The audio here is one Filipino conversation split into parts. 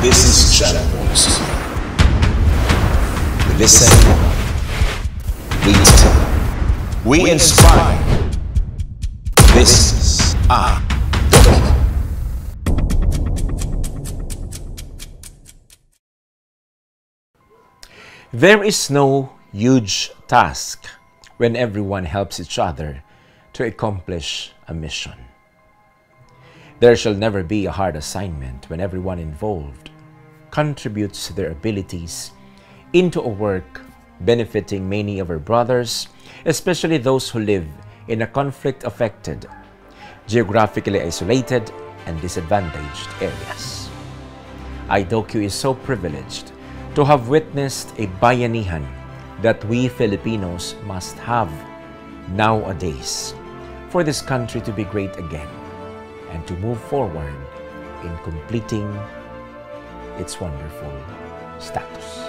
This is Channel Voice. We listen, we tell, we inspire. This is our There is no huge task when everyone helps each other to accomplish a mission. There shall never be a hard assignment when everyone involved contributes their abilities into a work benefiting many of our brothers, especially those who live in a conflict affected, geographically isolated, and disadvantaged areas. IDOCU is so privileged to have witnessed a bayanihan that we Filipinos must have nowadays for this country to be great again and to move forward in completing its wonderful status.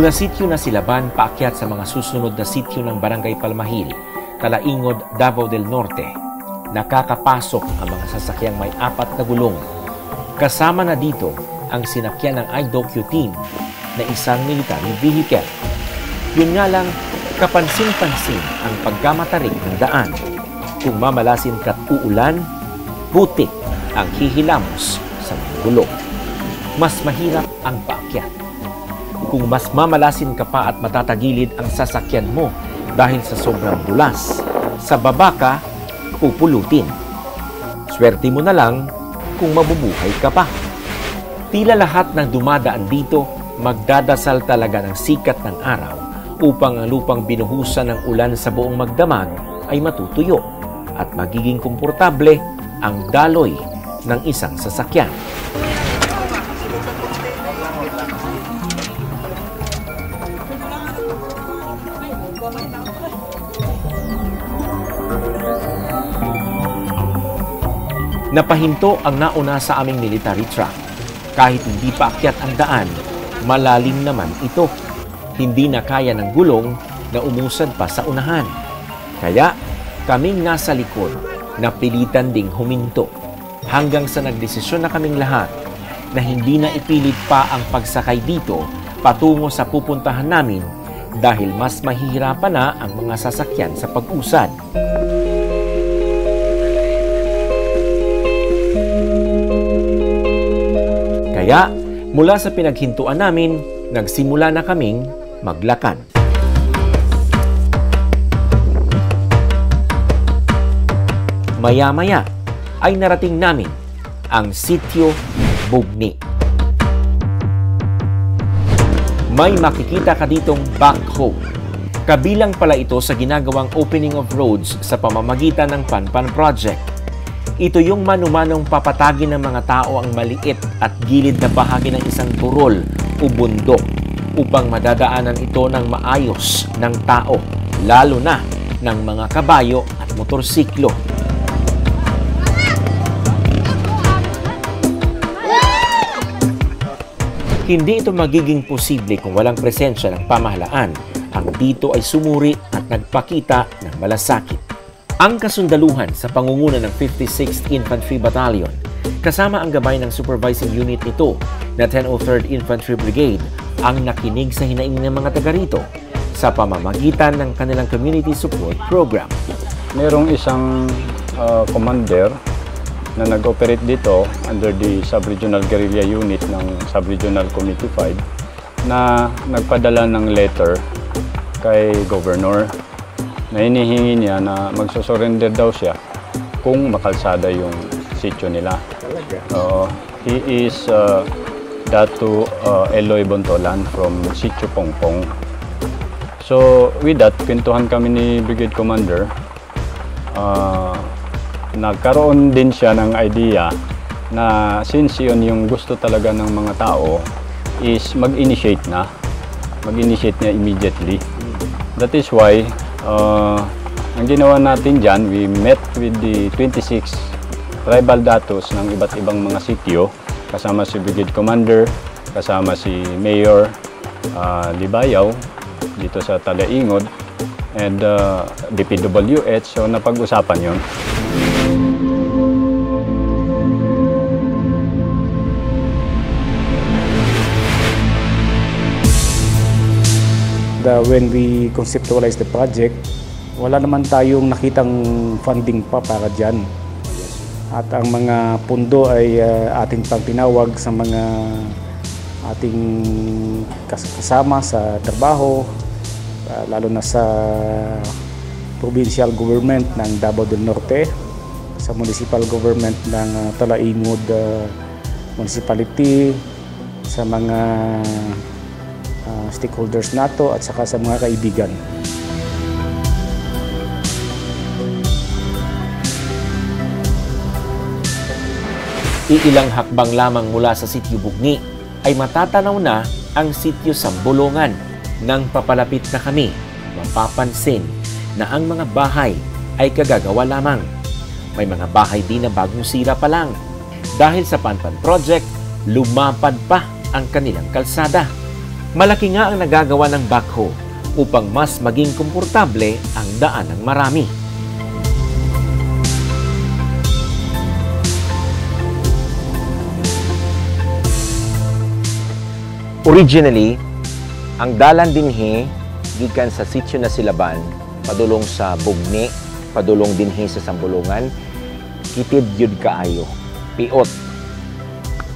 Mula sityo na Silaban paakyat sa mga susunod na sityo ng Barangay Palmahil, Talaingod, Davao del Norte. Nakakapasok ang mga sasakyang may apat na gulong. Kasama na dito ang sinakyan ng IDOCU team na isang military vehicle. Yun nga lang, kapansin-pansin ang pagkamatarik ng daan. Kung mamalasin ka't uulan, butik ang hihilamos sa mga gulong. Mas mahirap ang paakyat kung mas mamalasin ka pa at matatagilid ang sasakyan mo dahil sa sobrang dulas. Sa baba ka, pupulutin. Swerte mo na lang kung mabubuhay ka pa. Tila lahat ng dumadaan dito magdadasal talaga ng sikat ng araw upang ang lupang binuhusan ng ulan sa buong magdamag ay matutuyo at magiging komportable ang daloy ng isang sasakyan. Napahinto ang nauna sa aming military truck. Kahit hindi pa akyat ang daan, malalim naman ito. Hindi na kaya ng gulong na umusad pa sa unahan. Kaya kaming nasa likod, napilitan ding huminto. Hanggang sa nagdesisyon na kaming lahat na hindi na ipilit pa ang pagsakay dito patungo sa pupuntahan namin dahil mas mahihirapan na ang mga sasakyan sa pag-usad. Kaya mula sa pinaghintuan namin, nagsimula na kaming maglakad. Maya-maya ay narating namin ang sitio Bugni. May makikita ka ditong backhoe. Kabilang pala ito sa ginagawang opening of roads sa pamamagitan ng Panpan Project. Ito yung manumanong papatagin ng mga tao ang maliit at gilid na bahagi ng isang burol o bundok upang madadaanan ito ng maayos ng tao, lalo na ng mga kabayo at motorsiklo. Hindi ito magiging posible kung walang presensya ng pamahalaan. Ang dito ay sumuri at nagpakita ng malasakit. Ang kasundaluhan sa pangunguna ng 56th Infantry Battalion kasama ang gabay ng supervising unit nito na 103rd Infantry Brigade ang nakinig sa hinaing ng mga taga rito sa pamamagitan ng kanilang community support program. Merong isang uh, commander na nag-operate dito under the Sub-Regional Guerrilla Unit ng Sub-Regional Committee 5 na nagpadala ng letter kay Governor na hinihingi niya na magsusurrender daw siya kung makalsada yung sityo nila. Uh, he is uh, Datu uh, Eloy Bontolan from Sitio Pongpong. So with that, pintuhan kami ni Brigade Commander. Uh, nagkaroon din siya ng idea na since yun yung gusto talaga ng mga tao is mag-initiate na mag-initiate niya immediately that is why uh, ang ginawa natin dyan we met with the 26 tribal datos ng iba't ibang mga sityo kasama si brigade commander kasama si mayor uh, Libayaw dito sa Talaingod and uh, DPWH so napag-usapan yon the, when we conceptualize the project, wala naman tayong nakitang funding pa para dyan. At ang mga pundo ay uh, ating pang tinawag sa mga ating kasama sa trabaho, uh, lalo na sa provincial government ng Davao del Norte, sa municipal government ng uh, Talaingod uh, Municipality, sa mga uh, stakeholders nato at saka sa mga kaibigan. Iilang hakbang lamang mula sa sityo Bugni ay matatanaw na ang sityo Sambulongan. Nang papalapit na kami, mapapansin na ang mga bahay ay kagagawa lamang. May mga bahay din na bagong sira pa lang. Dahil sa Panpan Project, lumapad pa ang kanilang kalsada. Malaki nga ang nagagawa ng backhoe upang mas maging komportable ang daan ng marami. Originally, ang dalan dinhi gikan sa sitio na Silaban padulong sa Bugni, padulong dinhi sa Sambulungan, kitid yun kaayo, piot.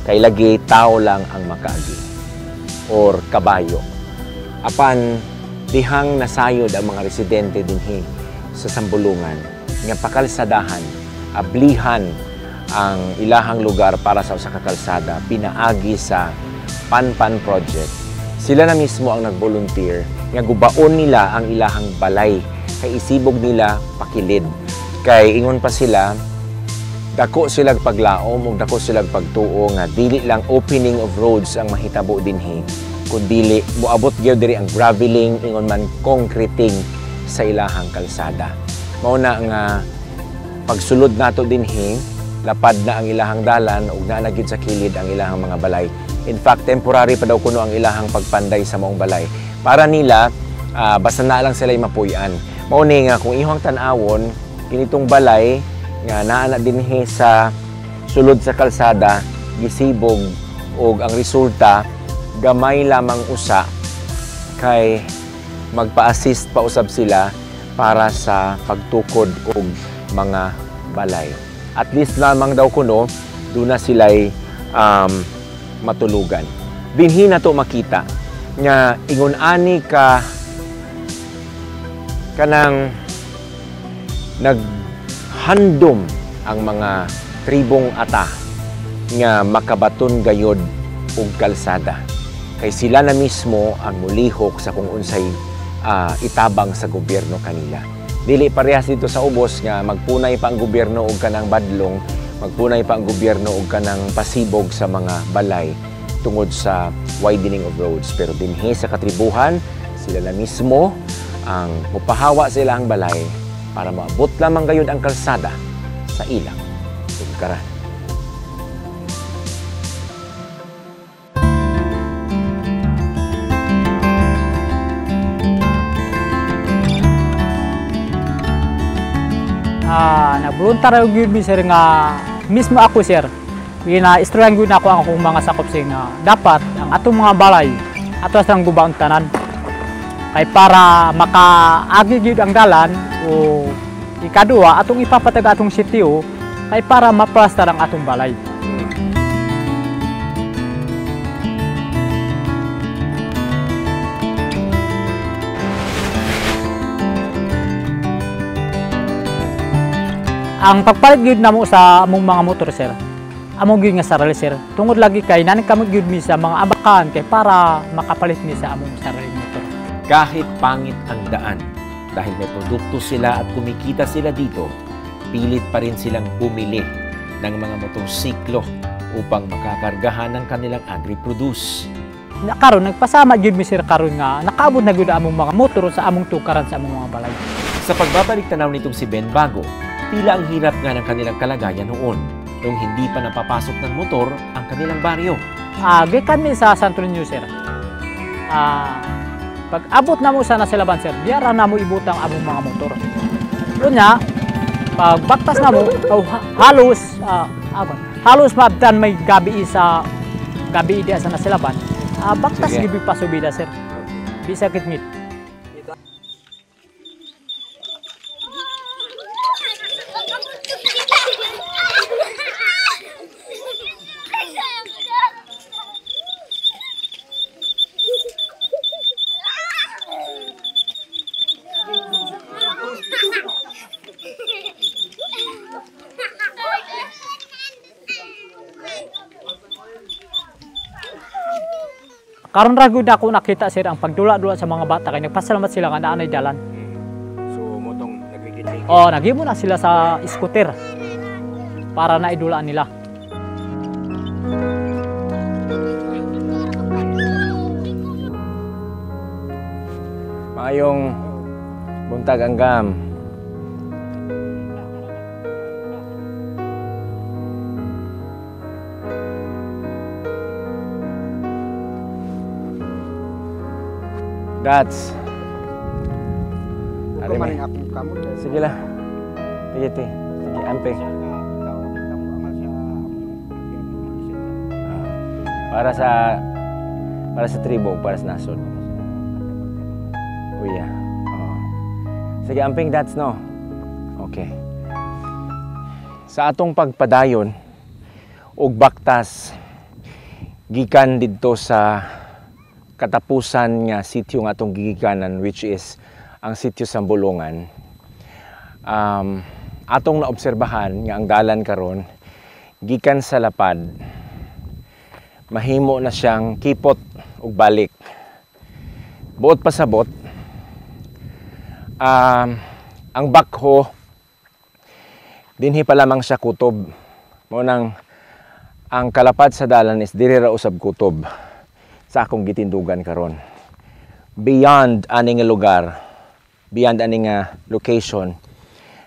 Kay lagi tao lang ang makaagi or kabayo. Apan dihang nasayod ang mga residente dinhi sa Sambulungan nga pakalsadahan, ablihan ang ilahang lugar para sa usa ka kalsada pinaagi sa Panpan Project. Sila na mismo ang nag-volunteer nga gubaon nila ang ilahang balay kay isibog nila pakilid. Kay ingon pa sila dako sila paglaom ug dako sila pagtuo nga dili lang opening of roads ang mahitabo dinhi kundi moabot gyud diri ang graveling ingon man concreting sa ilahang kalsada. Mao na nga pagsulod nato dinhi lapad na ang ilahang dalan ug naa sa kilid ang ilahang mga balay In fact, temporary pa daw kuno ang ilahang pagpanday sa maong balay. Para nila, uh, basta na lang sila mapuyan. Mauni nga, kung ihong tanawon, kinitong balay, nga naana dinhi sa sulod sa kalsada, gisibog, o ang resulta, gamay lamang usa kay magpa-assist pa usab sila para sa pagtukod og mga balay. At least lamang daw kuno doon na sila'y um, matulugan. Binhi na to makita nga ingon ani ka kanang naghandom ang mga tribong ata nga makabaton gayod og kalsada. Kay sila na mismo ang mulihok sa kung unsay ah, itabang sa gobyerno kanila. Dili parehas dito sa ubos nga magpunay pa ang gobyerno og kanang badlong magpunay pa ang gobyerno og kanang pasibog sa mga balay tungod sa widening of roads. Pero dinhi sa katribuhan sila na mismo ang mupahawa sa ilang balay para maabot lamang gayud ang kalsada sa ilang tugkaran. ah nagboluntaryo gyud mi sir nga mismo ako sir gina-istoryan gyud ako ang akong mga sakop sir nga dapat ang atong mga balay ato sa gubaon tanan kay para makaagi gyud ang dalan o ikaduha atong ipapatag atong sitio kay para maplastar ang atong balay. Ang pagpalit gyud namo sa among mga motor sir amo gyud nga sarili sir. Tungod lagi kay nani kamo gyud mi sa mga abakan kay para makapalit mi sa among sarili Kahit pangit ang daan dahil may produkto sila at kumikita sila dito, pilit pa rin silang bumili ng mga motorsiklo upang makakargahan ng kanilang agri-produce. na karon nagpasama gyud mi sir karon nga nakaabot na gyud among mga motor sa among tukaran sa among mga balay Sa pagbabalik tanaw nitong si Ben Bago, tila ang hirap nga ng kanilang kalagayan noon nung hindi pa napapasok ng motor ang kanilang baryo. ah gikan mi sa Santo Niño sir ah pag abot na mo sana sila ban sir. Biyara na mo ibutang among mga motor. Unya pag baktas na mo o ha- halos ah aban halos maabtan may gabi sa gabi dia sa nasilaban. Ah baktas gibi pa subida sir. Bisa kit karon ra gyud ako nakita sir ang pagdula-dula sa mga bata kay nagpasalamat sila nga naanay dalan So, motong nagkikita Oh, naghimo na sila sa scooter para na idulaan nila. Mayong buntag ang gam. That's. Ari may. Sige lah. Sige, te. Sige, ampe. Ah, Para sa para sa tribo, para sa nasod. Kuya. Oo. Sige, amping that's no. Okay. Sa atong pagpadayon og baktas gikan didto sa katapusan nga sitio nga atong gigikanan which is ang sitio sa Bulungan. Um, atong naobserbahan nga ang dalan karon gikan sa lapad mahimo na siyang kipot ug balik. Buot pasabot um, ang bakho dinhi pa lamang siya kutob mo nang ang kalapad sa dalan is diri ra usab kutob sa akong gitindugan karon. Beyond aning lugar beyond aning nga location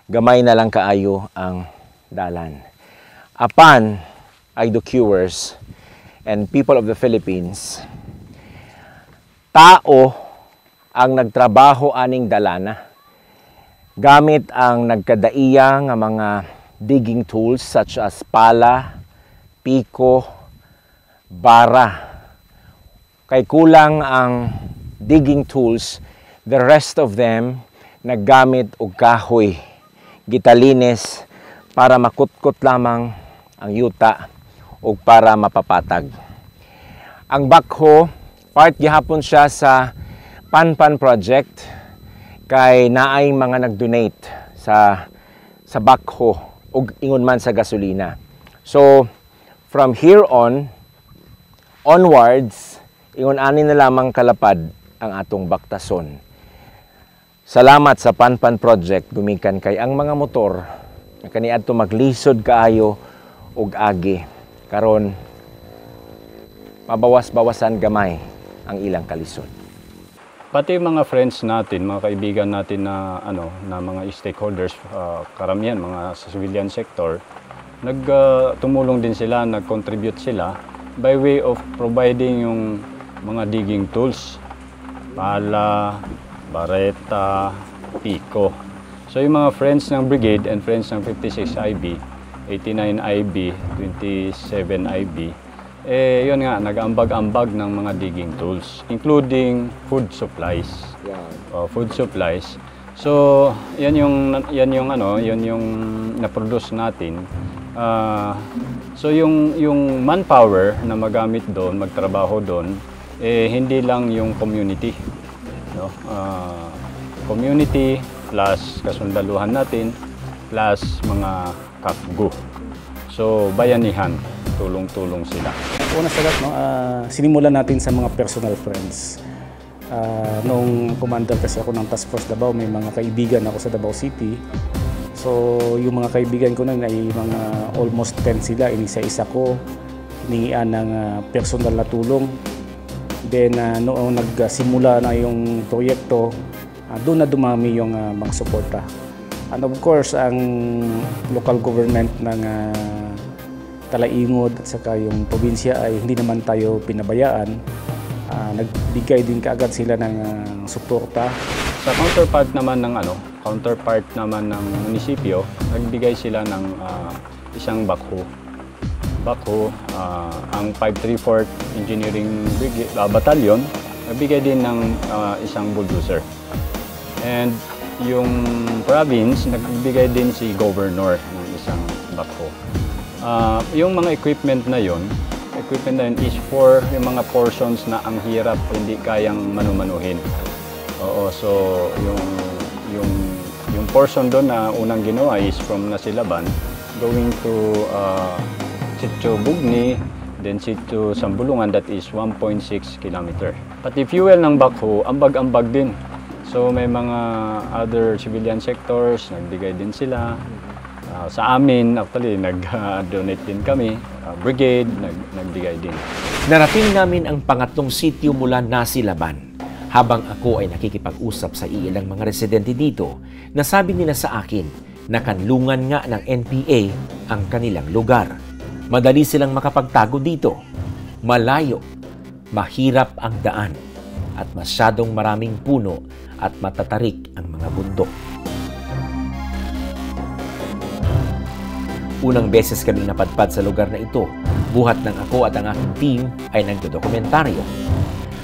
gamay na lang kaayo ang dalan. Apan ay the cures and people of the Philippines tao ang nagtrabaho aning dalana. Gamit ang nagkadaiya nga mga digging tools such as pala, piko, bara kay kulang ang digging tools, the rest of them naggamit og kahoy, gitalines para makutkot lamang ang yuta o para mapapatag. Ang backhoe, part gihapon siya sa Panpan Project kay naay mga nag-donate sa sa backhoe ug ingon man sa gasolina. So from here on onwards ingon ani na lamang kalapad ang atong baktason. Salamat sa Panpan Project gumikan kay ang mga motor na kaniadto maglisod kaayo og agi karon mabawas-bawasan gamay ang ilang kalisod. Pati mga friends natin, mga kaibigan natin na ano na mga stakeholders, uh, karamihan mga sa civilian sector, nagtumulong uh, din sila, nag-contribute sila by way of providing yung mga digging tools, pala, bareta, piko. So yung mga friends ng brigade and friends ng 56 IB, 89 IB, 27 IB, eh yun nga nag-ambag-ambag ng mga digging tools including food supplies. Oh, food supplies. So, yan yung yan yung ano, yan yung na-produce natin. Uh, so yung yung manpower na magamit doon, magtrabaho doon, eh hindi lang yung community, no? Uh, community plus kasundaluhan natin plus mga kapgo. So, bayanihan, tulong-tulong sila. Una sa no, uh, sinimulan natin sa mga personal friends. Uh, nung commander kasi ako ng Task Force Davao, may mga kaibigan ako sa Davao City. So, yung mga kaibigan ko nun ay mga almost 10 sila. Inisa-isa ko, hiningian ng uh, personal na tulong. Then, uh, noong nagsimula na yung proyekto, uh, doon na dumami yung uh, mga suporta. And of course, ang local government ng uh, Talaingod at saka yung probinsya ay hindi naman tayo pinabayaan. Uh, nagbigay din kaagad sila ng uh, suporta. Sa counterpart naman ng ano, counterpart naman ng munisipyo, nagbigay sila ng uh, isang bakho. Bakho, uh, ang 534th Engineering Brigade, uh, Battalion, nagbigay din ng uh, isang bulldozer. And yung province, nagbigay din si governor ng isang bakho. Uh, yung mga equipment na yon, equipment na yun is for yung mga portions na ang hirap hindi kayang manumanuhin. Oo, so yung yung yung portion doon na unang ginawa is from Nasilaban going to uh, Sitio Bugni, then Sitio Sambulungan that is 1.6 km. Pati fuel ng backhoe, ambag-ambag din. So may mga other civilian sectors, nagbigay din sila. Uh, sa amin, actually, nag-donate din kami. Uh, brigade, nag nagbigay din. Narating namin ang pangatlong sityo mula Nasilaban. Habang ako ay nakikipag-usap sa ilang mga residente dito, nasabi nila sa akin na kanlungan nga ng NPA ang kanilang lugar. Madali silang makapagtago dito. Malayo, mahirap ang daan, at masyadong maraming puno at matatarik ang mga bundok. Unang beses kaming napadpad sa lugar na ito, buhat ng ako at ang aking team ay nagdodokumentaryo.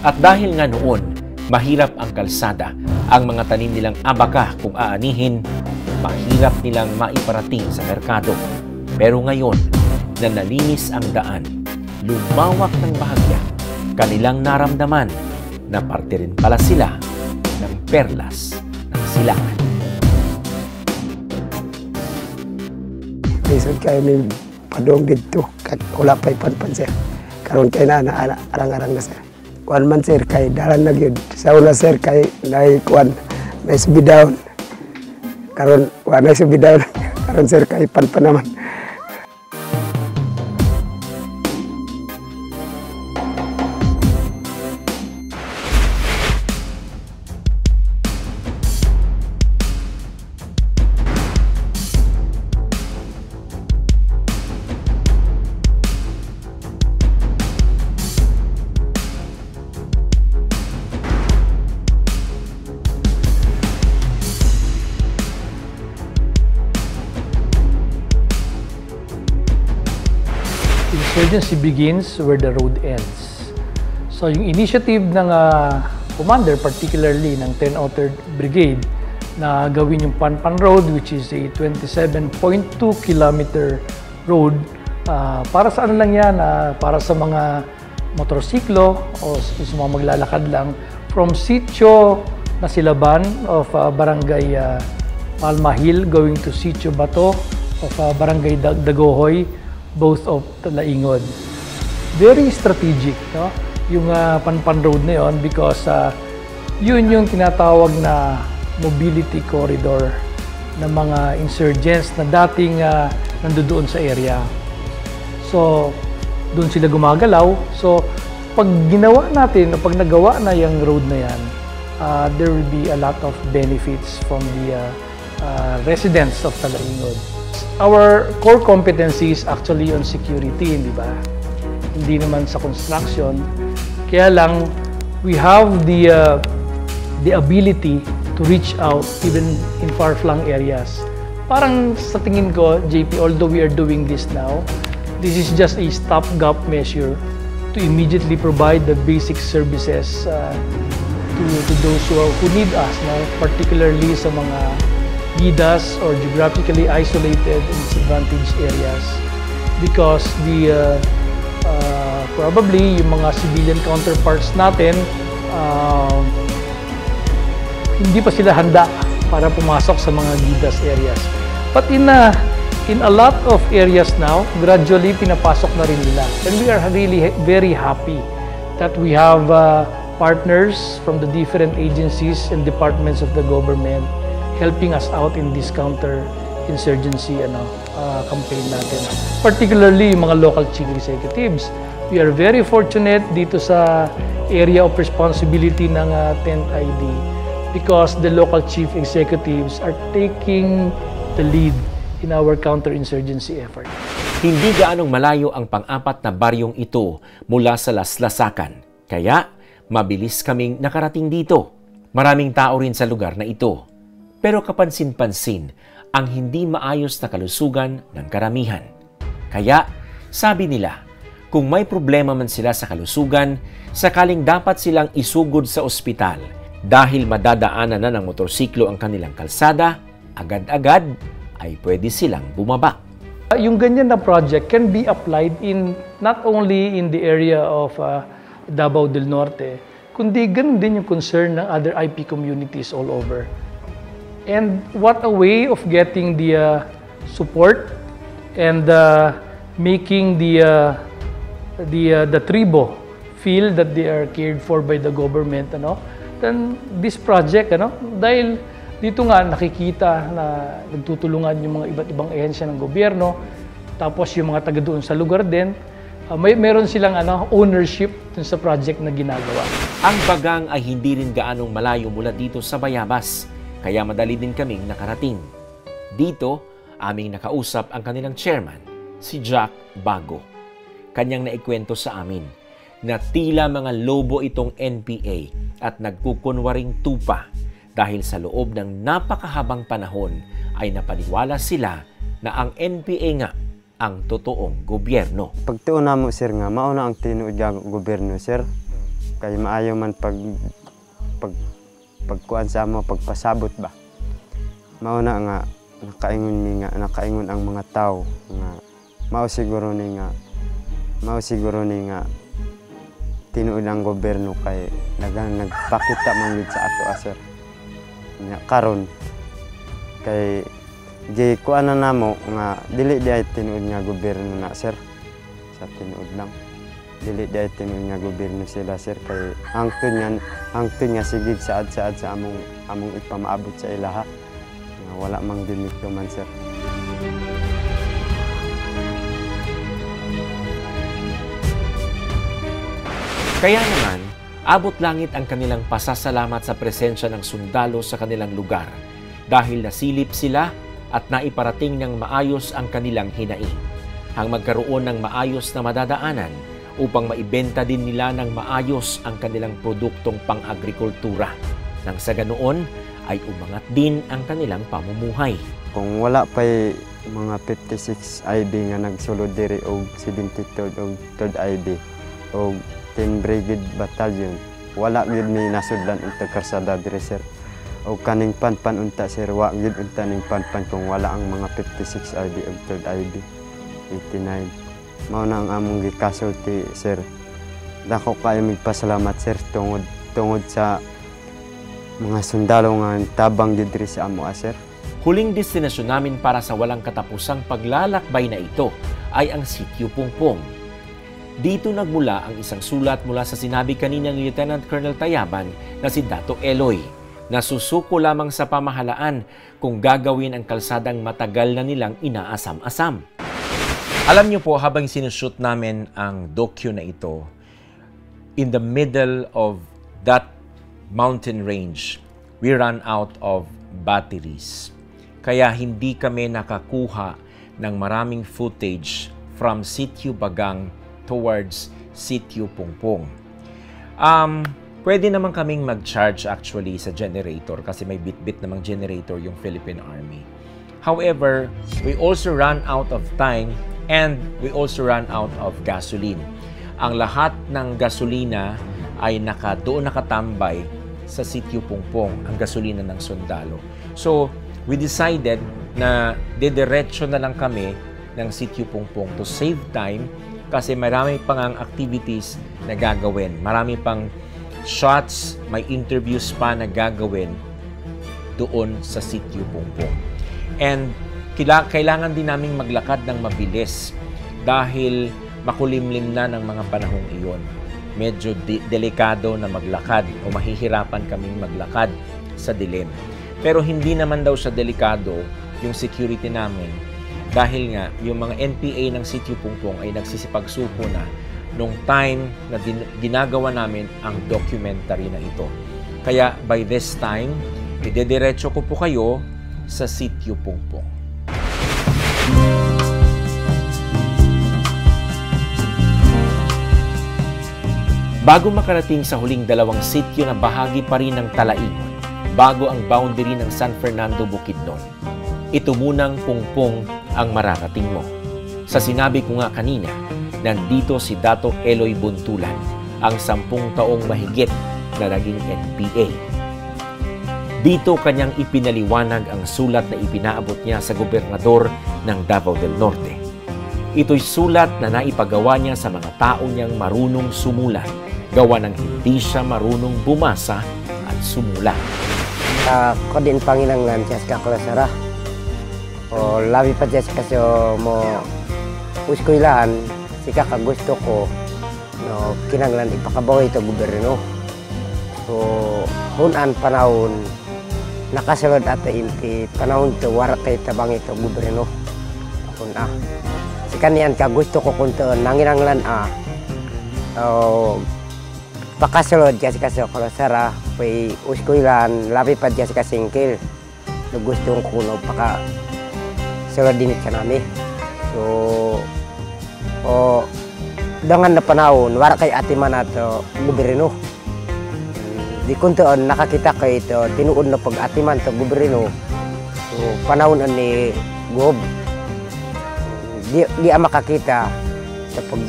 At dahil nga noon, mahirap ang kalsada, ang mga tanim nilang abaka kung aanihin, mahirap nilang maiparating sa merkado. Pero ngayon, na nalinis ang daan, lumawak ng bahagya, kanilang naramdaman na parte rin pala sila ng perlas ng silangan. Lisod kayo ni padong dito. Wala pa'y panpan sir. Karon kay na arang-arang na sir. Kuan man sir kay dalan na gyud. Sa una sir kay nay kuan nay subidawon. Karon wa nay subidawon. Karon sir kay panpan naman. Insurgency begins where the road ends. So yung initiative ng ah, commander, particularly ng 1003rd Brigade, na gawin yung Panpan Road, which is a 27.2 kilometer road. ah, para sa ano lang yan? Ah, para sa mga motorsiklo o sa mga maglalakad lang from Sitio Nasilaban of ah, Barangay ah, Palma Hill going to Sitio Bato of ah, Barangay Dag- Dagohoy, both of Talaingod very strategic, no? Yung ah, Panpan Road na yon because ah, yun yung tinatawag na mobility corridor ng mga insurgents na dating uh, nandoon sa area. So, doon sila gumagalaw. So, pag ginawa natin pag nagawa na yung road na yan, uh, there will be a lot of benefits from the uh, uh, residents of Talaingod. Our core competency is actually on security, di ba? Hindi naman sa construction. Kaya lang, we have the uh, the ability to reach out even in far-flung areas. Parang sa tingin ko, JP, although we are doing this now, this is just a stopgap measure to immediately provide the basic services uh, to, to those who, are, who need us, no? particularly sa mga GIDAs or geographically isolated and disadvantaged areas because the uh, uh, probably yung mga civilian counterparts natin uh, hindi pa sila handa para pumasok sa mga GIDAS areas. But in a, in a lot of areas now, gradually pinapasok na rin nila. And we are really very happy that we have uh, partners from the different agencies and departments of the government helping us out in this counter insurgency ano, uh, campaign natin. Particularly yung mga local chief executives. We are very fortunate dito sa area of responsibility ng uh, 10th ID because the local chief executives are taking the lead in our counterinsurgency effort. Hindi gaanong malayo ang pang-apat na baryong ito mula sa Laslasakan. Kaya, mabilis kaming nakarating dito. Maraming tao rin sa lugar na ito. Pero kapansin-pansin ang hindi maayos na kalusugan ng karamihan. Kaya, sabi nila, kung may problema man sila sa kalusugan, sakaling dapat silang isugod sa ospital dahil madadaanan na ng motorsiklo ang kanilang kalsada, agad-agad ay pwede silang bumaba. Yung ganyan na project can be applied in not only in the area of uh, Davao del Norte, kundi ganun din yung concern ng other IP communities all over. And what a way of getting the uh, support and uh, making the uh, the uh, the tribo feel that they are cared for by the government ano? Then this project ano? Dahil dito nga nakikita na nagtutulungan yung mga iba't ibang ehensya ng gobyerno tapos yung mga taga doon sa lugar din uh, may meron silang ano ownership dun sa project na ginagawa. Ang bagang ay hindi rin gaanong malayo mula dito sa Bayabas, kaya madali din kaming nakarating. Dito, aming nakausap ang kanilang chairman, si Jack Bago. Kanyang naikwento sa amin na tila mga lobo itong NPA at nagkukunwaring tupa dahil sa loob ng napakahabang panahon ay napaniwala sila na ang NPA nga ang totoong gobyerno. Pagtuon na mo sir nga mauna ang tinuod gobyerno sir kay maayo man pag pag pagkuan sa mo pagpasabot ba? Mauna nga nakaingon ni nga nakaingon ang mga tao nga mao siguro ni nga mao siguro ni nga tinuod ang gobyerno kay nagang nagpakita man gid sa ato ah, sir. Nya karon. Kay di kuan na namo nga dili di ay tinuod nga gobyerno na sir. Sa tinuod lang dili di ay tinuod nga gobyerno sila sir kay hangtod nga hangtod nga sigig saad saad sa among among ipamaabot sa ilaha wala mang dinito man sir Kaya naman, abot langit ang kanilang pasasalamat sa presensya ng sundalo sa kanilang lugar dahil nasilip sila at naiparating ng maayos ang kanilang hinaing. Ang magkaroon ng maayos na madadaanan upang maibenta din nila ng maayos ang kanilang produktong pang-agrikultura. Nang sa ganoon ay umangat din ang kanilang pamumuhay. kung wala pa'y mga 56 IB nga nagsulod diri og 73 og 3rd IB og 10 Brigade Battalion. Wala gid mi nasudlan unta karsada diri sir. O kaning panpan unta sir, wa gid unta ning panpan kung wala ang mga 56 IB ug 3rd IB. 89. Mao na ang among gikasulti sir. Dako kayo magpasalamat sir tungod tungod sa mga sundalo nga tabang gid diri sa amo ah, sir. Huling destinasyon namin para sa walang katapusang paglalakbay na ito ay ang Sitio Pungpong. Dito nagmula ang isang sulat mula sa sinabi kanina ni Lieutenant Colonel Tayaban na si Dato Eloy na susuko lamang sa pamahalaan kung gagawin ang kalsadang matagal na nilang inaasam-asam. Alam niyo po, habang sinushoot namin ang docu na ito, in the middle of that mountain range, we ran out of batteries. Kaya hindi kami nakakuha ng maraming footage from Sitio Bagang towards Sitio Pungpong. Um, pwede naman kaming mag-charge actually sa generator kasi may bit-bit namang generator yung Philippine Army. However, we also ran out of time and we also ran out of gasoline. Ang lahat ng gasolina ay naka, doon nakatambay sa Sitio Pungpong, ang gasolina ng sundalo. So, we decided na dediretso na lang kami ng Sitio Pungpong to save time kasi marami pang ang activities na gagawin. Marami pang shots, may interviews pa na gagawin doon sa Sitio Pungpong. And kailangan din naming maglakad ng mabilis dahil makulimlim na ng mga panahong iyon. Medyo de- delikado na maglakad o mahihirapan kaming maglakad sa dilim. Pero hindi naman daw sa delikado yung security namin dahil nga yung mga NPA ng Sitio Pungpong ay nagsisipagsuko na nung time na ginagawa namin ang documentary na ito. Kaya by this time, idediretso ko po kayo sa Sitio Pungpong. Bago makarating sa huling dalawang sityo na bahagi pa rin ng Talaingon, bago ang boundary ng San Fernando Bukidnon, ito munang pungpong ang mararating mo. Sa sinabi ko nga kanina, nandito si Dato Eloy Buntulan, ang sampung taong mahigit na naging NPA. Dito kanyang ipinaliwanag ang sulat na ipinaabot niya sa gobernador ng Davao del Norte. Ito'y sulat na naipagawa niya sa mga tao niyang marunong sumulat, gawa ng hindi siya marunong bumasa at sumulat. uh, ko din panginangan siya sa kakulasara. O labi pa siya kasi mo uskoilan sika ka gusto ko no kinanglan ipakabawi ito gobyerno. So hunan panahon nakasulod ato inti panahon to wara kay tabang ito gobyerno. Huna. Si kanian ka gusto ko kuntoon nanginanglan ah. Oh, pakasulod kasi kasi kalau sara pay uskoilan labi pa kasi kasingkil no gusto ko kuno paka sulod dinit ka nami so o dengan na panahon wara kay ati man ato gobyerno di kuntoon nakakita kay ito tinuod na pag atiman to gobyerno so panahon ni gob di di ang makakita sa pag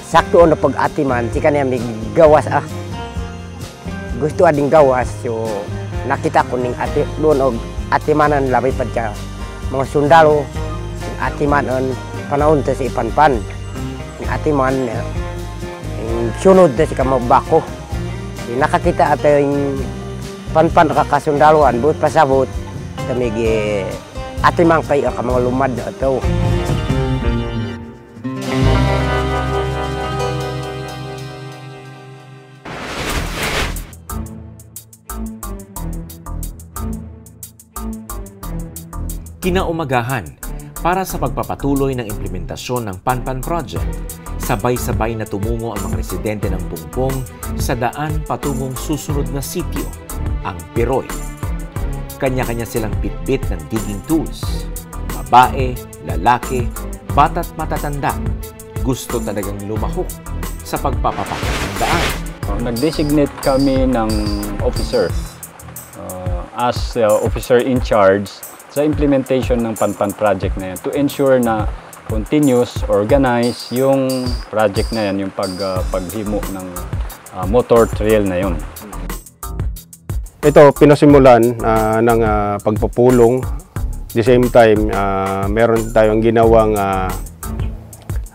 sakto na pag atiman si kanya may gawas ah. Gusto ading gawas so nakita ko ning ati doon og atimanan labay pa siya mga sundalo. Ning atimanon panahon to si ipanpan. Ning atiman eh, ning sunod to si kamabako. Nakakita ato yung panpan kakasundaloan buot pasabot tamigi atiman kay ka mga lumad ato Kinaumagahan, para sa pagpapatuloy ng implementasyon ng Panpan Project, sabay-sabay na tumungo ang mga residente ng Pungpong sa daan patungong susunod na sityo, ang Piroy. Kanya-kanya silang bitbit ng digging tools. Babae, lalaki, bata't matatanda, gusto talagang lumahok sa pagpapapakat ng daan. Uh, Nag-designate kami ng officer uh, as uh, officer in charge sa implementation ng Panpan project na yan to ensure na continuous, organize yung project na yan, yung pag, ah, paghimo ng ah, motor trail na yun. Ito, pinasimulan ah, ng ah, pagpupulong. The same time, ah, meron tayong ginawang uh,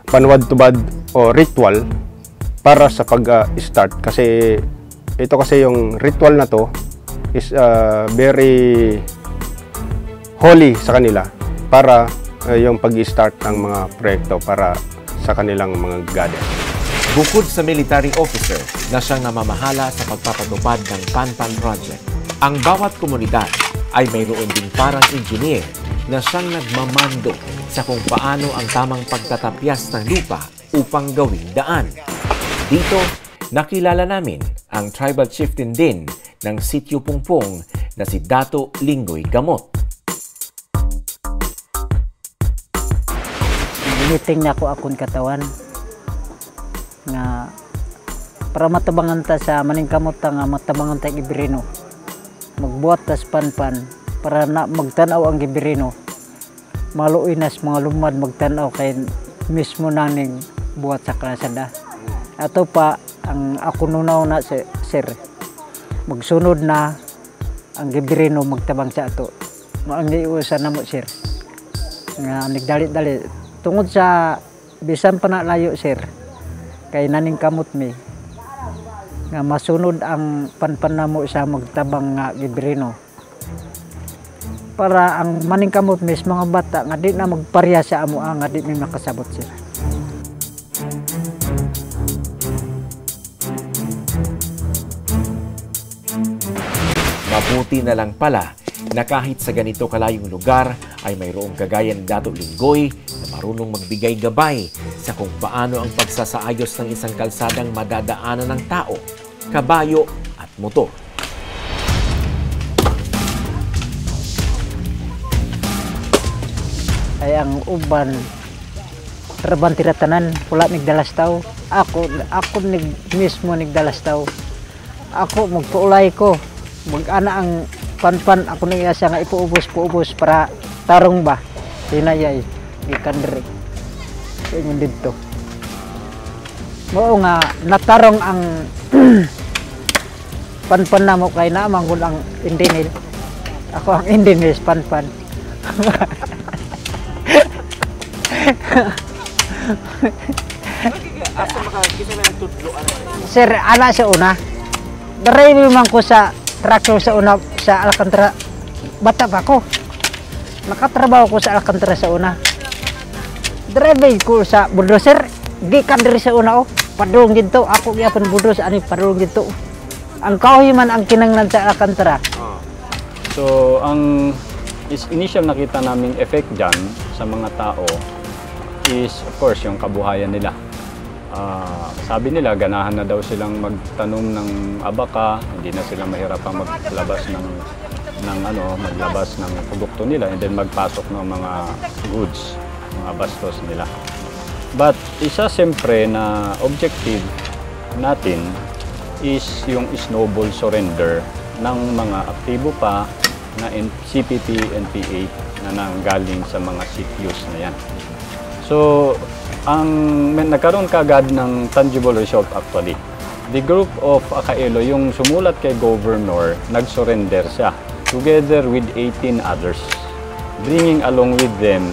panwad-tubad o ritual para sa pag-start. kasi ito kasi yung ritual na to is ah, very holy sa kanila para ah, yung pag-start ng mga proyekto para sa kanilang mga gadget. Bukod sa military officer na siyang namamahala sa pagpapatupad ng Panpan Project, ang bawat komunidad ay mayroon ding parang engineer na siyang nagmamando sa kung paano ang tamang pagtatapyas ng lupa upang gawing daan. Dito, nakilala namin ang tribal chieftain din ng Sityo Pungpong na si Dato Linggoy Gamot. Meeting na ako akong katawan nga para matabangan ta sa maningkamot ta nga matabangan ta Ibrino magbuhat tas panpan para na magtanaw ang Ibrino maluoy nas mga lumad magtanaw kay mismo naning buhat sa kalsada ato pa ang ako nunaw na si- sir magsunod na ang Ibrino magtabang sa ato. Ang iusa na mo sir. Nga nagdali-dali. Tungod sa bisan pa na layo sir kay naning kamot mi nga masunod ang panpan namo sa magtabang nga gibrino. Para ang maning kamot mis mga bata nga di na magparya sa amo nga di mi makasabot sila. Mabuti na lang pala na kahit sa ganito kalayong lugar ay mayroong kagaya ni Dato Linggoy na marunong magbigay gabay sa kung paano ang pagsasaayos ng isang kalsadang madadaanan ng tao, kabayo at motor. ay ang uban traban tiratanan wala nigdalas taw ako ako nig mismo nigdalas taw ako magpaulay ko. Mag ana ang panpan ako nang asa nga ipuubos puubos para tarong ba? Tinayay gikan diri ingon didto mao nga natarong ang panpan namo kay naamang ang indinil. Ako ang indinil panpan. Na tudloan? Sir, ana sa una. Drive man ko sa tractor sa una sa Alcantara. Bata pa ako. Nakatrabaho ko sa Alcantara sa una. Drive ko sa bulldozer. Gikan diri sa una oh. Padulong ginto. Ako gyapon bulldozer ani padulong ginto. Ang kahoy man ang kinanglan sa Alcantara. So, ang is initial nakita naming effect dyan sa mga tao is of course yung kabuhayan nila. Ah, sabi nila ganahan na daw silang magtanom ng abaka, hindi na sila mahirapang maglabas ng ng ano, maglabas ng produkto nila and then magpasok ng mga goods, mga bastos nila. But isa siyempre na objective natin is yung snowball surrender ng mga aktibo pa na CPP, NPA na nanggaling sa mga CPUs na yan. So, ang may, nagkaroon kagad ng tangible result actually. The group of Akaelo, yung sumulat kay Governor, nag-surrender siya together with 18 others, bringing along with them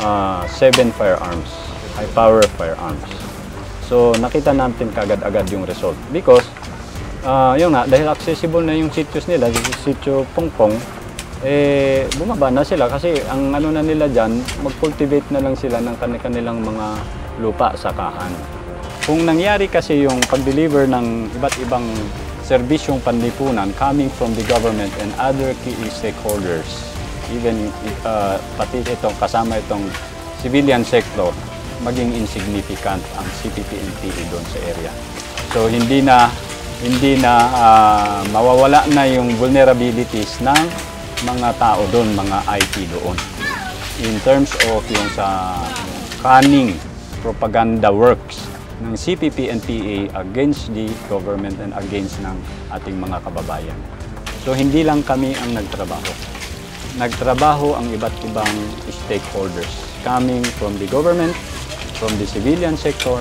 uh, seven firearms, high power firearms. So, nakita natin kagad-agad yung result because Ah, yun nga, dahil accessible na yung sitios nila, yung sitio Pongpong, eh, bumaba na sila kasi ang ano na nila dyan, mag-cultivate na lang sila ng kanilang mga lupa sa kahan. Kung nangyari kasi yung pag-deliver ng iba't ibang serbisyong panlipunan coming from the government and other key stakeholders, even uh, pati itong kasama itong civilian sector, maging insignificant ang CPP-NPA doon sa area. So hindi na hindi na ah, mawawala na yung vulnerabilities ng mga tao doon, mga IT doon. In terms of yung sa cunning propaganda works ng CPP and PA against the government and against ng ating mga kababayan. So hindi lang kami ang nagtrabaho. nagtrabaho ang iba't ibang stakeholders coming from the government, from the civilian sector,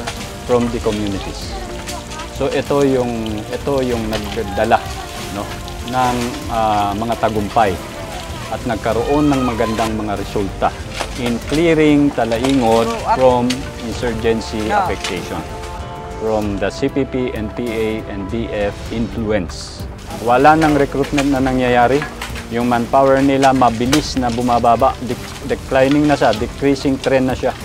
from the communities. So ito yung ito yung nagdala no ng ah, mga tagumpay at nagkaroon ng magandang mga resulta in clearing Talaingot from insurgency affectation from the CPP, NPA, and BF influence. Wala nang recruitment na nangyayari. Yung manpower nila mabilis na bumababa, dec- declining na siya, decreasing trend na siya,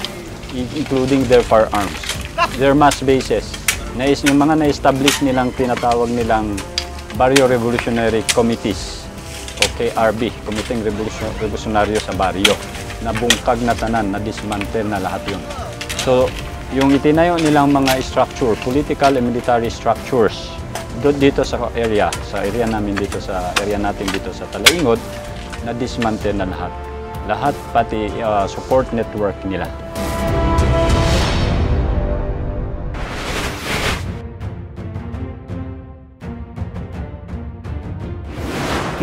including their firearms. Their mass bases, nais yung mga na-establish nilang tinatawag nilang Barrio Revolutionary Committees o KRB, Revolution, Revolutionaryo sa Barrio, na bungkag na tanan, na dismantle na lahat yun. So, yung itinayo nilang mga structure, political and military structures, dito sa area, sa area namin dito, sa area natin dito sa Talaingod, na dismantle na lahat. Lahat pati uh, support network nila.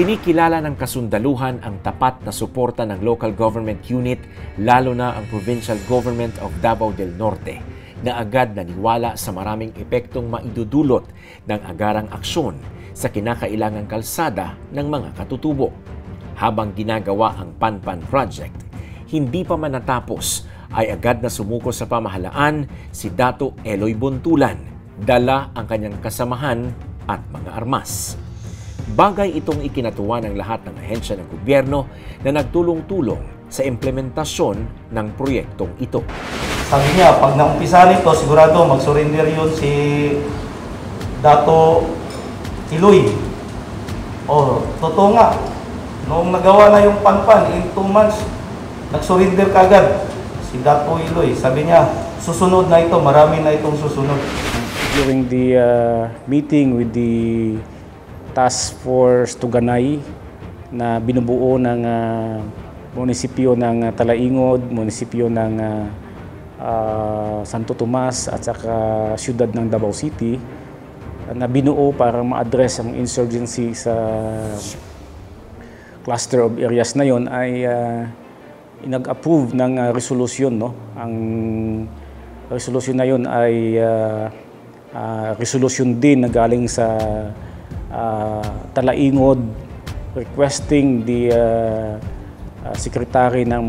Kinikilala ng kasundaluhan ang tapat na suporta ng local government unit, lalo na ang Provincial Government of Davao del Norte, na agad naniwala sa maraming epektong maidudulot ng agarang aksyon sa kinakailangang kalsada ng mga katutubo. Habang ginagawa ang Panpan Project, hindi pa man natapos ay agad na sumuko sa pamahalaan si Dato Eloy Buntulan, dala ang kanyang kasamahan at mga armas. Bagay itong ikinatuwa ng lahat ng ahensya ng gobyerno na nagtulong-tulong sa implementasyon ng proyektong ito. Sabi niya, pag naumpisa nito, sigurado mag-surrender yun si Dato Iloy. Oh, totoo nga. Noong nagawa na yung panpan, in two months, nag-surrender kagad si Dato Iloy. Sabi niya, susunod na ito, marami na itong susunod. During the uh, meeting with the Task Force Tuganay na binubuo ng uh, munisipyo ng uh, Talaingod, munisipyo ng uh, uh, Santo Tomas at saka siyudad ng Davao City na binuo para ma-address ang insurgency sa cluster of areas na yon ay uh, inag-approve ng uh, resolution no? Ang resolution na yon ay uh, uh, resolution din na galing sa uh, Talaingod requesting the uh, uh, secretary ng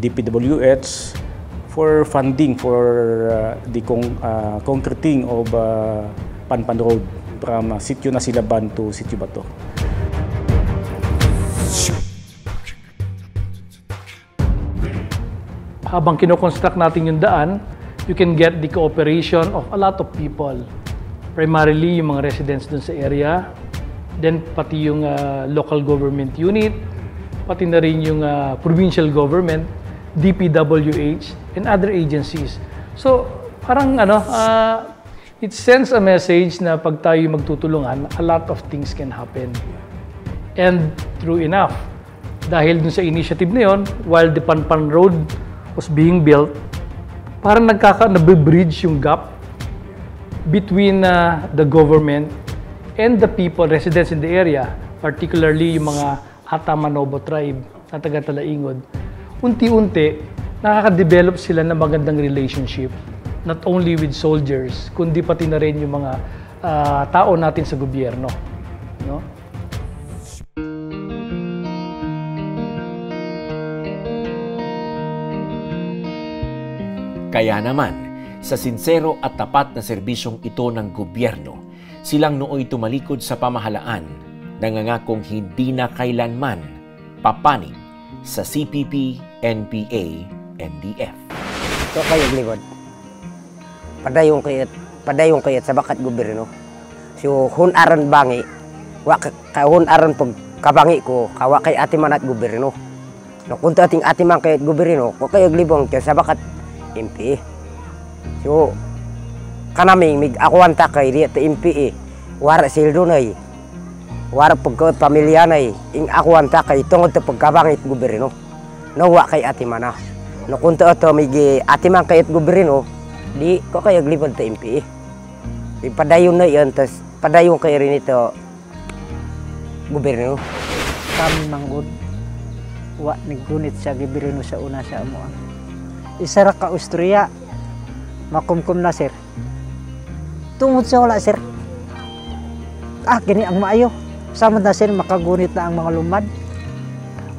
DPWH for funding for uh, the con- uh, concreting of uh, Panpan Road from uh, Sitio Nasilaban to Sitio Bato. habang kinoconstruct natin yung daan, you can get the cooperation of a lot of people. Primarily, yung mga residents dun sa area, then pati yung uh, local government unit, pati na rin yung uh, provincial government, DPWH, and other agencies. So, parang ano, uh, it sends a message na pag tayo magtutulungan, a lot of things can happen. And true enough, dahil dun sa initiative na yun, while the Panpan Road was being built, parang nagkaka nabibridge yung gap between uh, the government and the people, residents in the area, particularly yung mga Atamanobo tribe na taga Talaingod. Unti-unti, nakaka-develop sila ng magandang relationship not only with soldiers, kundi pati na rin yung mga uh, tao natin sa gobyerno. No? Kaya naman, sa sinsero at tapat na serbisyong ito ng gobyerno, silang nooy tumalikod sa pamahalaan, nangangakong hindi na kailanman papanig sa CPP, NPA, NDF. Ito kayo gliwod. Padayong kayat, padayong kayat sa bakat gobyerno. So, hun aran bangi, wa ka, ka hun aran pag kabangi ko, kawa kay ati man at gobyerno. No, kung ating ati man kayat gobyerno, ko kayo glibong kaya sa bakat MP. So, kanaming mig akuan ta kay di at MP wara sildo na wara pagkawat pamilya na ing akuan ta kay tungod ta pagkabangit gobyerno. Nawa kay ati mana. No kung to mig ati man kayat gobyerno, di ko kaya glibon ta MP. Di padayon na yan, tas padayon kay rin ito gobyerno. kami manggod wa niggunit sa gibirino sa una sa amo. Isa ra ka Austria makumkum na sir. Tungod sa wala sir. Ah, kini ang maayo. Samad na sir makagunit na ang mga lumad.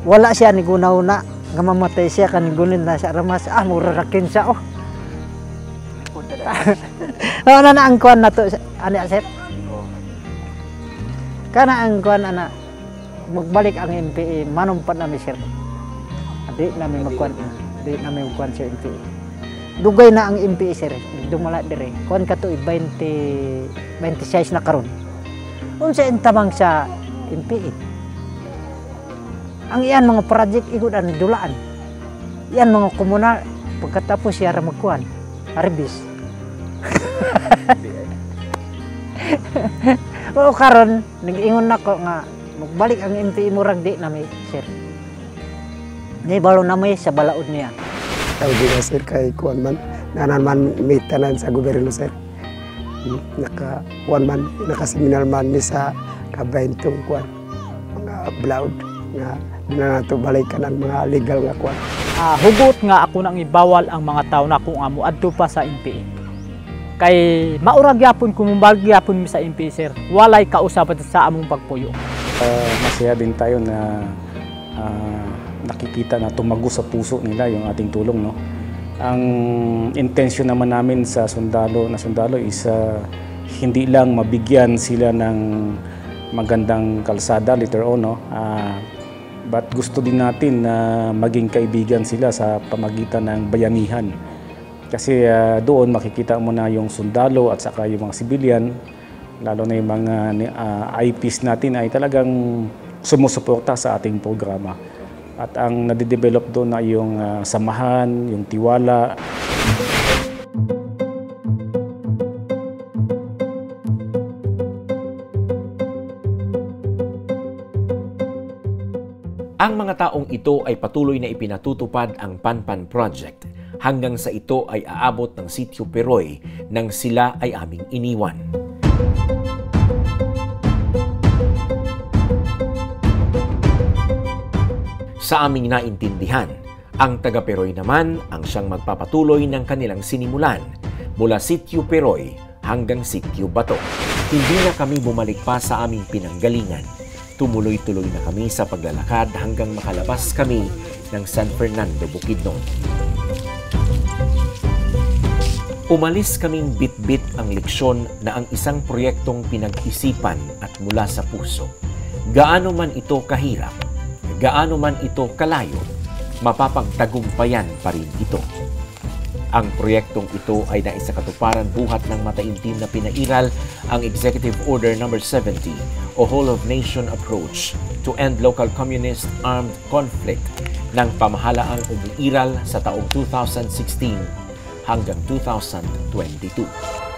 Wala siya ni gunaw na nga mamatay siya kan na sa ramas. Ah, mura rakin siya oh. Oo na ang kuan na to ani sir. Kana ang kuan ana magbalik ang MPA manumpat na mi sir. Di namin magkuan di namin magkuan sa MPA. Dugay na ang MPA sir. Dumala dire. Kuan ka to 20 26 na karon. Unsa intamang sa MPA? Ang iyan mga project igod ang dulaan. Iyan mga komunal pagkatapos siya magkuan. Arbis. Oo karon nag-ingon nako nga magbalik ang MPI murag di na may sir. Di balo na may sa balaod niya. Na sir kay kuan man nanan man may tanan sa gobyerno sir. Naka kuan man nakaseminar man ni sa kabaintong kuan mga blood nga na nato balikan ang mga legal nga kuan. Ah, hugot nga ako nang ibawal ang mga tao na kung amo adto pa sa MPA. Kay maurag yapon kung mumbag yapon mi sa MPA sir. Walay kausapan sa among pagpuyo. Ah, masaya din tayo na ah, nakikita na tumago sa puso nila yung ating tulong no. Ang intention naman namin sa sundalo na sundalo is ah, hindi lang mabigyan sila ng magandang kalsada later on no. Ah, but gusto din natin na maging kaibigan sila sa pamagitan ng bayanihan. Kasi ah, doon makikita mo na yung sundalo at saka yung mga sibilyan lalo na yung mga uh, IPs natin ay talagang sumusuporta sa ating programa. At ang nadidevelop doon ay yung ah, samahan, yung tiwala. Ang mga taong ito ay patuloy na ipinatutupad ang Panpan Project hanggang sa ito ay aabot ng sitio Peroy nang sila ay aming iniwan. Sa aming naintindihan, ang taga Peroy naman ang siyang magpapatuloy ng kanilang sinimulan mula sitio Peroy hanggang sitio Bato. Hindi na kami bumalik pa sa aming pinanggalingan. Tumuloy-tuloy na kami sa paglalakad hanggang makalabas kami ng San Fernando, Bukidnon. Umalis kaming bit-bit ang leksyon na ang isang proyektong pinag-isipan at mula sa puso. Gaano man ito kahirap, gaano man ito kalayo, mapapagtagumpayan pa rin ito. Ang proyektong ito ay naisakatuparan buhat ng mataimtim na pinairal ang Executive Order No. 70 o Whole of Nation Approach to End Local Communist Armed Conflict ng pamahalaang umiiral sa taong 2016 hanggang 2022.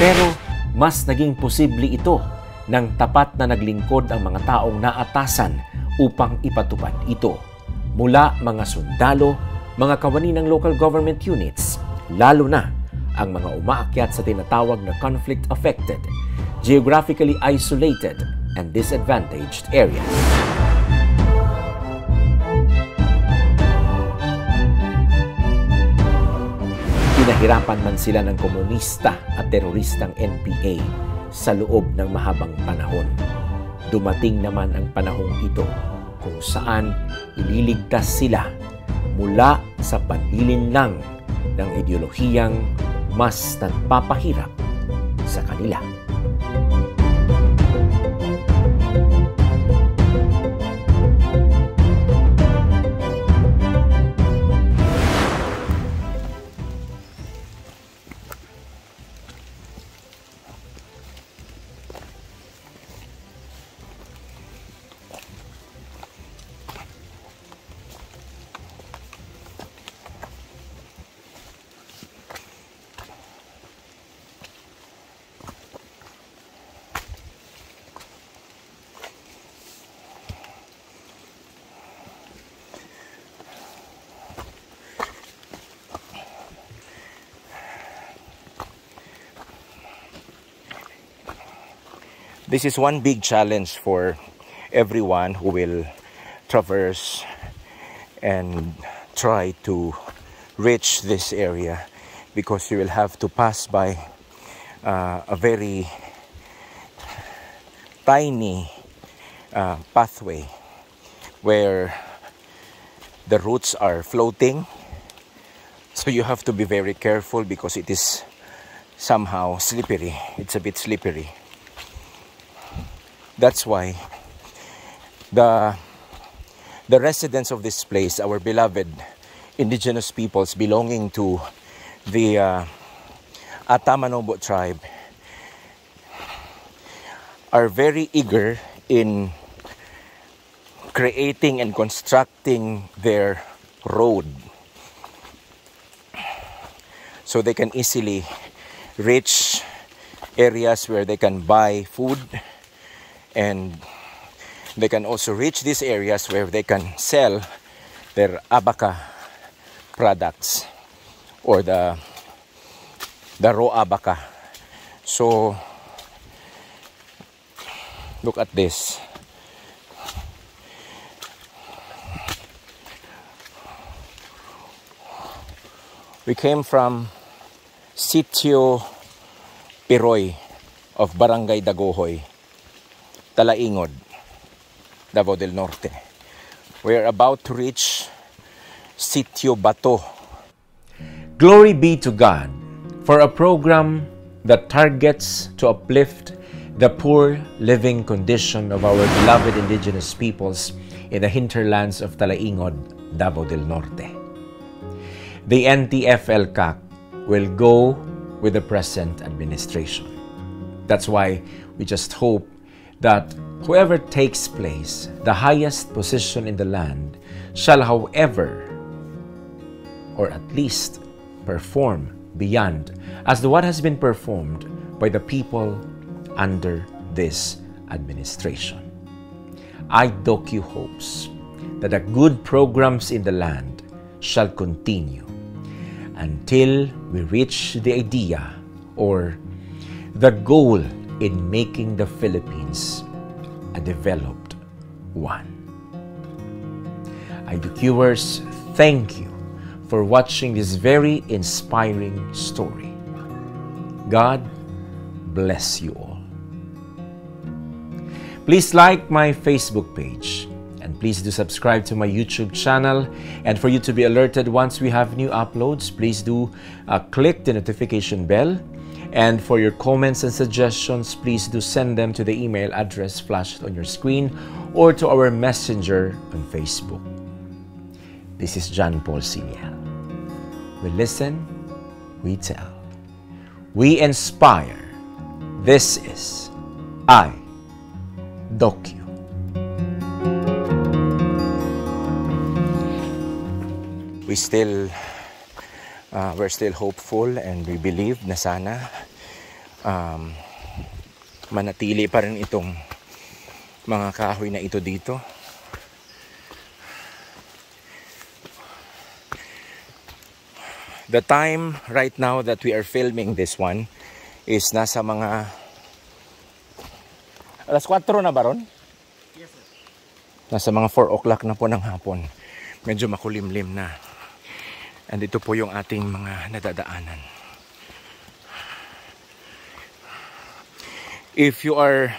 Pero mas naging posible ito nang tapat na naglingkod ang mga taong naatasan upang ipatupad ito. Mula mga sundalo, mga kawani ng local government units, lalo na ang mga umaakyat sa tinatawag na conflict-affected, geographically isolated, and disadvantaged areas. Pinahirapan man sila ng komunista at teroristang NPA sa loob ng mahabang panahon. Dumating naman ang panahong ito kung saan ililigtas sila mula sa panlilinlang ng ideolohiyang mas nagpapahirap sa kanila. This is one big challenge for everyone who will traverse and try to reach this area because you will have to pass by uh, a very tiny uh, pathway where the roots are floating. So you have to be very careful because it is somehow slippery. It's a bit slippery that's why the the residents of this place our beloved indigenous peoples belonging to the uh, Atamanobo tribe are very eager in creating and constructing their road so they can easily reach areas where they can buy food and they can also reach these areas where they can sell their abaca products or the the raw abaca. So look at this. We came from Sitio Piroy of Barangay Dagohoy, Talaingod, Davao del Norte. We are about to reach Sitio Bato. Glory be to God for a program that targets to uplift the poor living condition of our beloved indigenous peoples in the hinterlands of Talaingod, Davao del Norte. The NTFL-CAC will go with the present administration. That's why we just hope that whoever takes place, the highest position in the land, shall, however, or at least perform beyond as the what has been performed by the people under this administration. IDOCU hopes that the good programs in the land shall continue until we reach the idea or the goal in making the Philippines a developed one. IDOCUers, thank you for watching this very inspiring story. God bless you all. Please like my Facebook page and please do subscribe to my YouTube channel. And for you to be alerted once we have new uploads, please do uh, click the notification bell. And for your comments and suggestions, please do send them to the email address flashed on your screen or to our messenger on Facebook. This is John Paul Siniel. We listen, we tell, we inspire. This is I, Docu. we still uh, we're still hopeful and we believe na sana um, manatili pa rin itong mga kahoy na ito dito the time right now that we are filming this one is nasa mga alas 4 na ba ron? Yes, sir. Nasa mga 4 o'clock na po ng hapon. Medyo makulimlim na. And ito po yung ating mga nadadaanan. If you are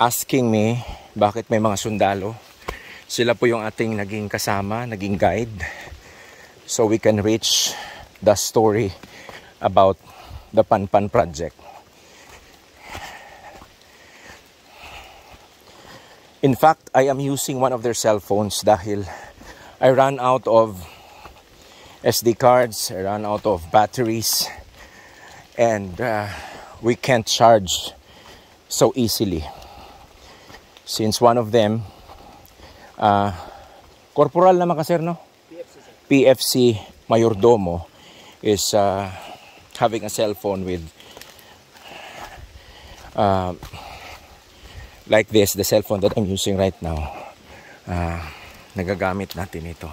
asking me bakit may mga sundalo, sila po yung ating naging kasama, naging guide. So we can reach the story about the Panpan Project. In fact, I am using one of their cell phones dahil I ran out of SD cards, I ran out of batteries, and uh, we can't charge so easily. Since one of them, uh, corporal naman ka sir, no? PFC Mayordomo is uh, having a cell phone with uh, like this, the cell phone that I'm using right now. Uh, nagagamit natin ito.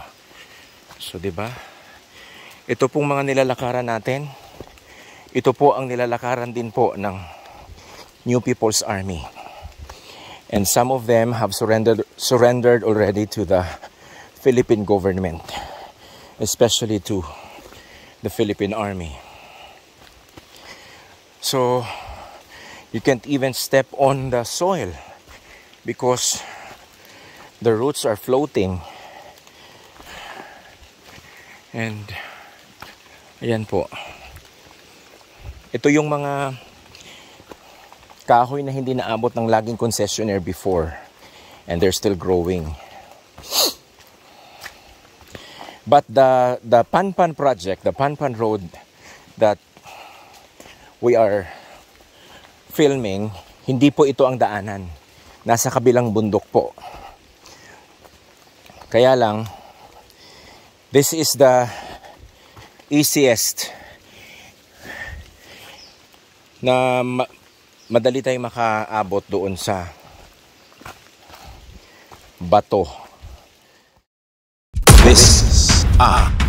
So, 'di ba? Ito pong mga nilalakaran natin Ito po ang nilalakaran din po ng New People's Army. And some of them have surrendered surrendered already to the Philippine government, especially to the Philippine Army. So you can't even step on the soil because the roots are floating. And ayan po. Ito yung mga kahoy na hindi naabot ng laging concessionaire before and they're still growing. But the the Panpan project, the Panpan road that we are filming, hindi po ito ang daanan. Nasa kabilang bundok po. Kaya lang, this is the easiest na ma- madali tayong makaabot doon sa bato. This is ah